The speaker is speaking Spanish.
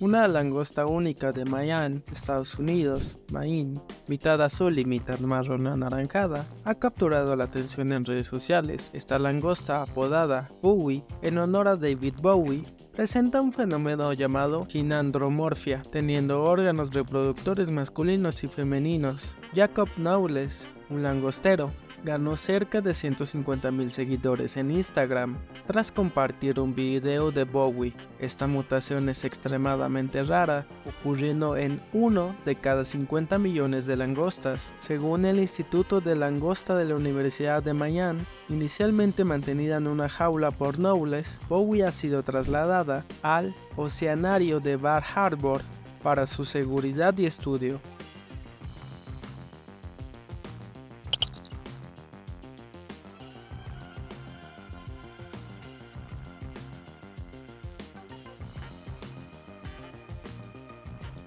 una langosta única de Mayan, Estados Unidos, Maine, mitad azul y mitad marrón anaranjada, ha capturado la atención en redes sociales. Esta langosta, apodada Bowie, en honor a David Bowie, presenta un fenómeno llamado ginandromorfia, teniendo órganos reproductores masculinos y femeninos. Jacob Knowles, un langostero, ganó cerca de 150.000 seguidores en Instagram tras compartir un video de Bowie. Esta mutación es extremadamente rara, ocurriendo en uno de cada 50 millones de langostas. Según el Instituto de Langosta de la Universidad de Miami, inicialmente mantenida en una jaula por Knowles, Bowie ha sido trasladada al Oceanario de Bar Harbor para su seguridad y estudio.